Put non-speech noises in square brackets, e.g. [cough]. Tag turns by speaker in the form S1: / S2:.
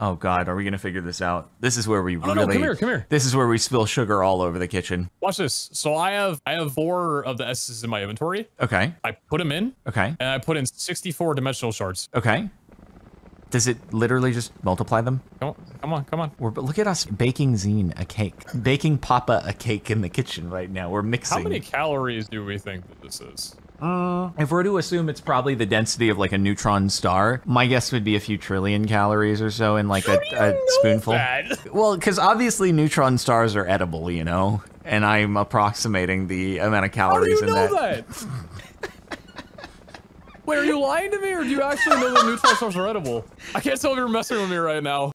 S1: Oh God, are we gonna figure this out? This is where we
S2: Oh, no,
S1: really.
S2: come here, come here.
S1: This is where we spill sugar all over the kitchen.
S2: Watch this. So I have I have four of the S's in my inventory.
S1: Okay.
S2: I put them in,
S1: Okay.
S2: and I put in 64 dimensional shards.
S1: Okay. Does it literally just multiply them?
S2: Come on, come on, come on.
S1: We're, but look at us baking Zine a cake, baking Papa a cake in the kitchen right now. We're mixing.
S2: How many calories do we think that this is?
S1: Uh, if we're to assume it's probably the density of like a neutron star, my guess would be a few trillion calories or so in like a, a spoonful.
S2: That.
S1: Well, because obviously neutron stars are edible, you know, and I'm approximating the amount of
S2: How do
S1: calories
S2: you
S1: in
S2: know
S1: that.
S2: that? [laughs] Wait, are you lying to me, or do you actually know that neutron stars are edible? I can't tell if you're messing with me right now.